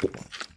por.